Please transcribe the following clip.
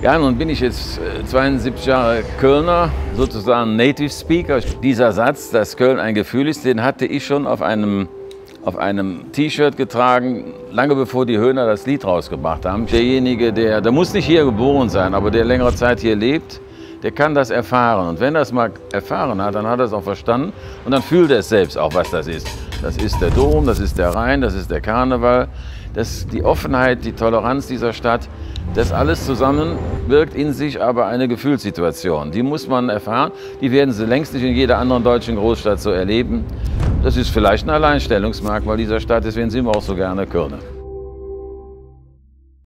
Ja, nun bin ich jetzt 72 äh, Jahre Kölner, sozusagen Native Speaker. Dieser Satz, dass Köln ein Gefühl ist, den hatte ich schon auf einem, auf einem T-Shirt getragen, lange bevor die Höhner das Lied rausgebracht haben. Derjenige, der, der muss nicht hier geboren sein, aber der längere Zeit hier lebt, der kann das erfahren. Und wenn er es mal erfahren hat, dann hat er es auch verstanden und dann fühlt er es selbst auch, was das ist. Das ist der Dom, das ist der Rhein, das ist der Karneval, das die Offenheit, die Toleranz dieser Stadt, das alles zusammen birgt in sich aber eine Gefühlssituation. Die muss man erfahren. Die werden Sie längst nicht in jeder anderen deutschen Großstadt so erleben. Das ist vielleicht ein Alleinstellungsmerkmal dieser Stadt, deswegen sind wir auch so gerne Kölner.